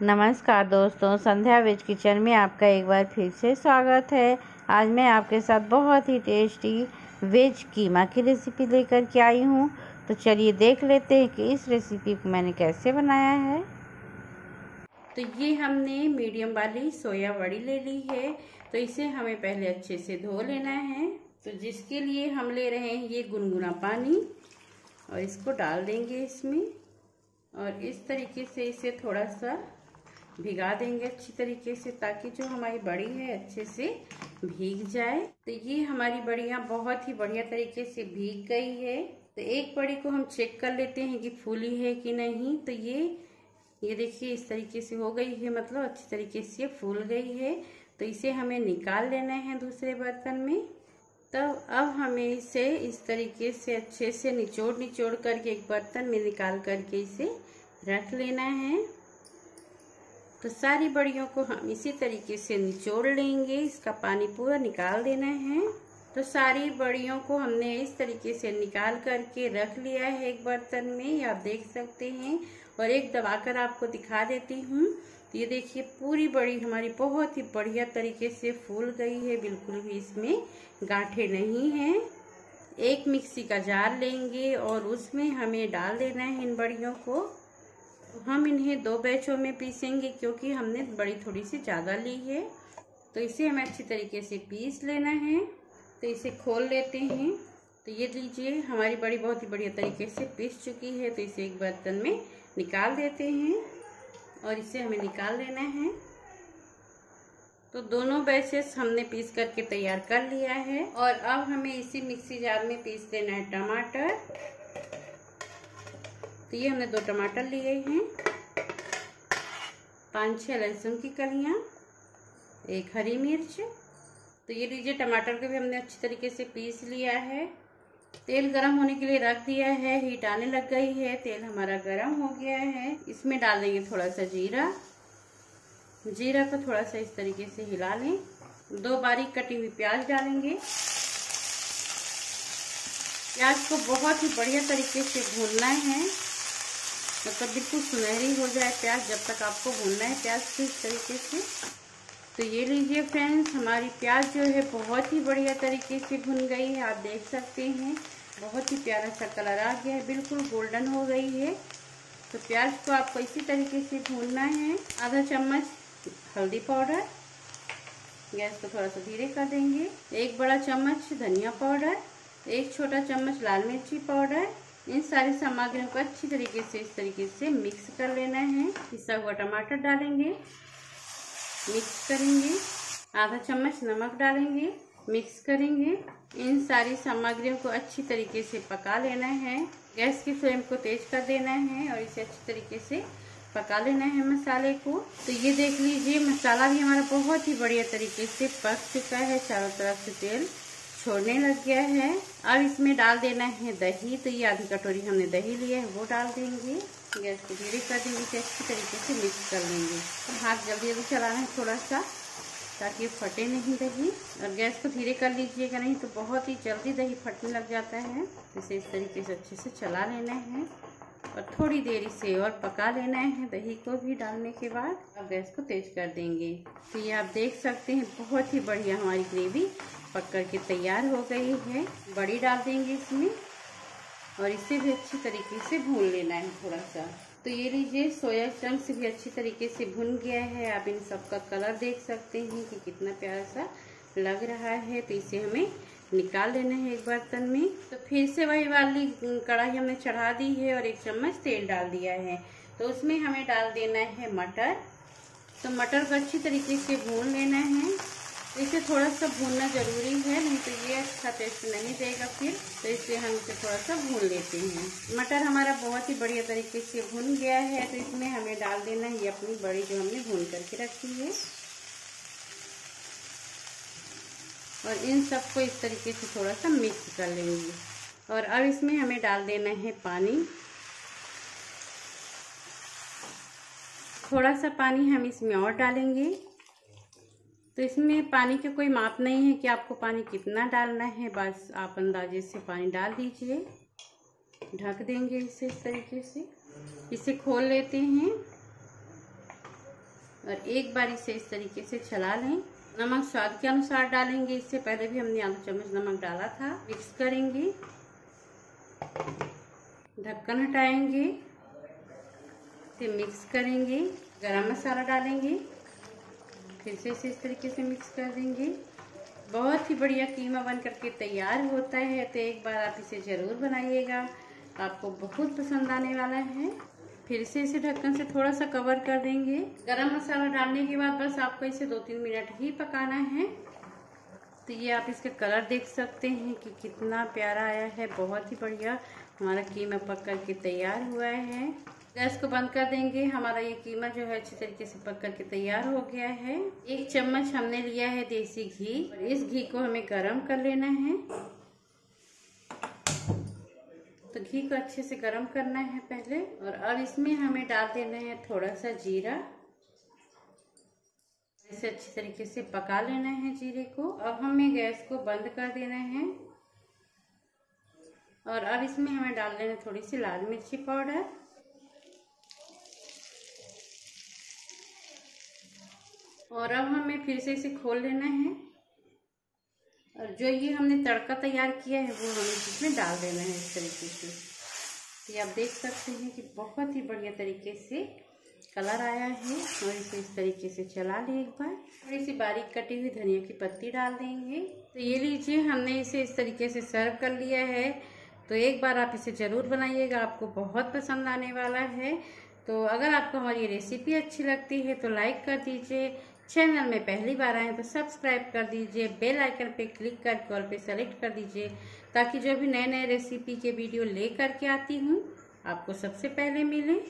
नमस्कार दोस्तों, संध्या veg kitchen में आपका एक बार फिर से स्वागत है। आज मैं आपके साथ बहुत ही टेस्टी वेज कीमा की रेसिपी लेकर के आई हूँ। तो चलिए देख लेते हैं कि इस रेसिपी को मैंने कैसे बनाया है। तो ये हमने मीडियम वाली सोया बड़ी ले ली है। तो इसे हमें पहले अच्छे से धो लेना है। तो जिसके लिए हम ले रहे हैं ये गुनगुना पानी, और इसको डाल देंगे इसमें। और इस तरीके से इसे थोड़ा सा भिगा देंगे अच्छी तरीके से ताकि जो हमारी बड़ी है अच्छे से भीग जाए। तो ये हमारी बड़ियाँ बहुत ही बढ़िया तरीके से भीग गई है। तो एक बड़ी को हम चेक कर लेते हैं कि फूली है कि नहीं। तो ये ये देखिए इस तरीके से हो गई है मतलब अच्छी तरीके से फूल गई है। तो इसे हमें निकाल लेना है दूसरे बर्तन में। तब तो अब हमें इसे इस तरीके से अच्छे से निचोड़ निचोड़ करके एक बर्तन में निकाल करके इसे रख लेना है। तो सारी बड़ियों को हम इसी तरीके से निचोड़ लेंगे, इसका पानी पूरा निकाल देना है। तो सारी बड़ियों को हमने इस तरीके से निकाल करके रख लिया है एक बर्तन में आप देख सकते हैं। और एक दबाकर आपको दिखा देती हूँ। तो ये देखिए, पूरी बड़ी हमारी बहुत ही बढ़िया तरीके से फूल गई है, बिल्कुल भी इसमें गांठे नहीं हैं। एक मिक्सी का जार लेंगे और उसमें हमें डाल देना है इन बड़ियों को। हम इन्हें दो बैचों में पीसेंगे क्योंकि हमने बड़ी थोड़ी सी ज़्यादा ली है। तो इसे हमें अच्छी तरीके से पीस लेना है। तो इसे खोल लेते हैं। तो ये लीजिए, हमारी बड़ी बहुत ही बढ़िया तरीके से पीस चुकी है। तो इसे एक बर्तन में निकाल देते हैं और इसे हमें निकाल लेना है। तो दोनों बैचेस हमने पीस करके तैयार कर लिया है। और अब हमें इसी मिक्सी जार में पीस देना है टमाटर। तो ये हमने दो टमाटर लिए हैं। पाँच छः लहसुन की कलियाँ, एक हरी मिर्च। तो ये लीजिए टमाटर को भी हमने अच्छी तरीके से पीस लिया है। तेल गरम होने के लिए रख दिया है, हीट आने लग गई है, तेल हमारा गरम हो गया है। इसमें डाल देंगे थोड़ा सा जीरा। जीरा को थोड़ा सा इस तरीके से हिला लें। दो बारीक कटी हुई प्याज डालेंगे। प्याज को बहुत ही बढ़िया तरीके से भूनना है। मतलब बिल्कुल सुनहरी हो जाए प्याज जब तक आपको भूनना है प्याज को इस तरीके से। तो ये लीजिए फ्रेंड्स, हमारी प्याज जो है बहुत ही बढ़िया तरीके से भुन गई है, आप देख सकते हैं। बहुत ही प्यारा सा कलर आ गया है, बिल्कुल गोल्डन हो गई है। तो प्याज को आपको इसी तरीके से भूनना है। आधा चम्मच हल्दी पाउडर, गैस को थोड़ा सा धीरे कर देंगे। एक बड़ा चम्मच धनिया पाउडर, एक छोटा चम्मच लाल मिर्ची पाउडर इन सारी सामग्रियों को अच्छी तरीके से, इस तरीके से मिक्स कर लेना है। पिसा हुआ टमाटर डालेंगे मिक्स करेंगे, आधा चम्मच नमक डालेंगे मिक्स करेंगे। इन सारी सामग्रियों को अच्छी तरीके से पका लेना है। गैस की फ्लेम को तेज कर देना है और इसे अच्छी तरीके से पका लेना है मसाले को। तो ये देख लीजिए, मसाला भी हमारा बहुत ही बढ़िया तरीके से पक चुका है, चारों तरफ़ से तेल। छोड़ने लग गया है। अब इसमें डाल देना है दही। तो ये आधी कटोरी हमने दही लिया है, वो डाल देंगे। गैस को धीरे कर देंगे इसे अच्छी तरीके से मिक्स कर लेंगे। तो हाथ जल्दी जल्दी चलाना है थोड़ा सा ताकि फटे नहीं दही। और गैस को धीरे कर लीजिएगा, नहीं तो बहुत ही जल्दी दही फटने लग जाता है। इसे इस तरीके से अच्छे से चला लेना है। और थोड़ी देर इसे और पका लेना है दही को भी डालने के बाद। अब गैस को तेज कर देंगे। तो ये आप देख सकते हैं, बहुत ही बढ़िया हमारी ग्रेवी पक कर के तैयार हो गई है। बड़ी डाल देंगे इसमें। और इसे भी अच्छी तरीके से भून लेना है थोड़ा सा तो ये लीजिए, सोया चंक्स भी अच्छी तरीके से भुन गया है। आप इन सब का कलर देख सकते हैं कि कितना प्यारा सा लग रहा है। तो इसे हमें निकाल लेना है एक बर्तन में। तो फिर से वही वाली कढ़ाई हमने चढ़ा दी है और एक चम्मच तेल डाल दिया है। तो उसमें हमें डाल देना है मटर। तो मटर को अच्छी तरीके से भून लेना है। इसे थोड़ा सा भूनना ज़रूरी है, नहीं तो ये अच्छा टेस्ट नहीं देगा फिर तो इसलिए हम इसे थोड़ा सा भून लेते हैं। मटर हमारा बहुत ही बढ़िया तरीके से भून गया है तो इसमें हमें डाल देना ये अपनी बड़ी जो हमने भून करके रखी है। और इन सबको इस तरीके से थोड़ा सा मिक्स कर लेंगे। और अब इसमें हमें डाल देना है पानी। थोड़ा सा पानी हम इसमें और डालेंगे। तो इसमें पानी का कोई माप नहीं है कि आपको पानी कितना डालना है। बस आप अंदाजे से पानी डाल दीजिए। ढक देंगे इसे इस तरीके से। इसे खोल लेते हैं और एक बार इसे इस तरीके से चला लें। नमक स्वाद के अनुसार डालेंगे। इससे पहले भी हमने आधा चम्मच नमक डाला था। मिक्स करेंगे। ढक्कन हटाएँगे। फिर मिक्स करेंगे। गरम मसाला डालेंगे। फिर से इसे इस तरीके से मिक्स कर देंगे। बहुत ही बढ़िया कीमा बन करके तैयार होता है। तो एक बार आप इसे ज़रूर बनाइएगा। आपको बहुत पसंद आने वाला है। फिर से इसे ढक्कन से थोड़ा सा कवर कर देंगे। गरम मसाला डालने के बाद बस आपको इसे दो तीन मिनट ही पकाना है। तो ये आप इसका कलर देख सकते हैं कि कितना प्यारा आया है। बहुत ही बढ़िया हमारा कीमा पक कर के तैयार हुआ है। गैस को बंद कर देंगे। हमारा ये कीमा जो है अच्छी तरीके से पक करके तैयार हो गया है। एक चम्मच हमने लिया है देसी घी। इस घी को हमें गरम कर लेना है। तो घी को अच्छे से गर्म करना है पहले। और अब इसमें हमें डाल देना है थोड़ा सा जीरा। इसे अच्छी तरीके से पका लेना है जीरे को। अब हमें गैस को बंद कर देना है। और अब इसमें हमें डाल देना थोड़ी सी लाल मिर्ची पाउडर। और अब हमें फिर से इसे खोल लेना है। और जो ये हमने तड़का तैयार किया है, वो हमें इसमें डाल देना है इस तरीके से। ये आप देख सकते हैं कि बहुत ही बढ़िया तरीके से कलर आया है। और इसे इस तरीके से चला लें एक बार। थोड़ी सी बारीक कटी हुई धनिया की पत्ती डाल देंगे। तो ये लीजिए, हमने इसे इस तरीके से सर्व कर लिया है। तो एक बार आप इसे ज़रूर बनाइएगा, आपको बहुत पसंद आने वाला है। तो अगर आपको हमारी रेसिपी अच्छी लगती है तो लाइक कर दीजिए। चैनल में पहली बार आए तो सब्सक्राइब कर दीजिए, बेल आइकन पे क्लिक कर कॉल पे सेलेक्ट कर दीजिए, ताकि जो भी नए नए रेसिपी के वीडियो ले करके आती हूँ, आपको सबसे पहले मिले।